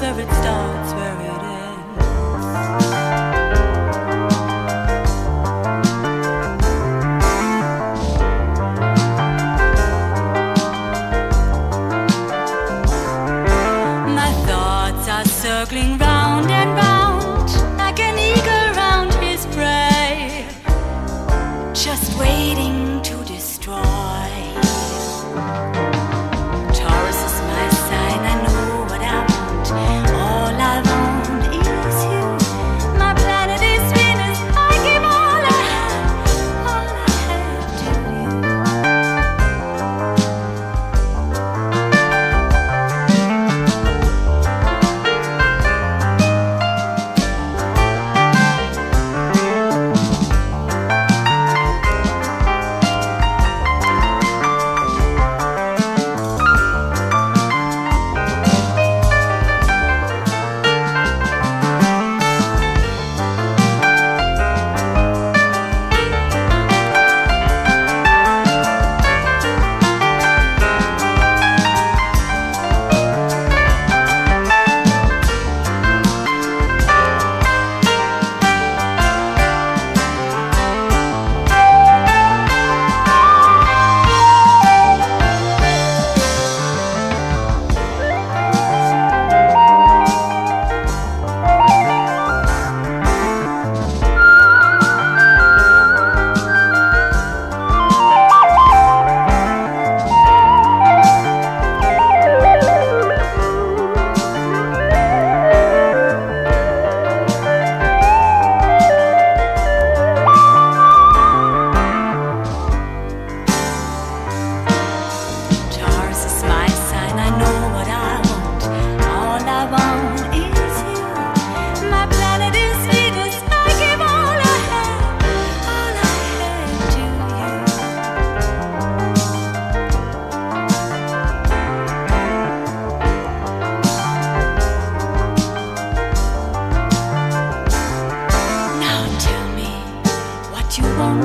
where it starts, where it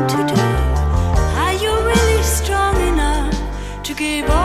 to do? Are you really strong enough to give up?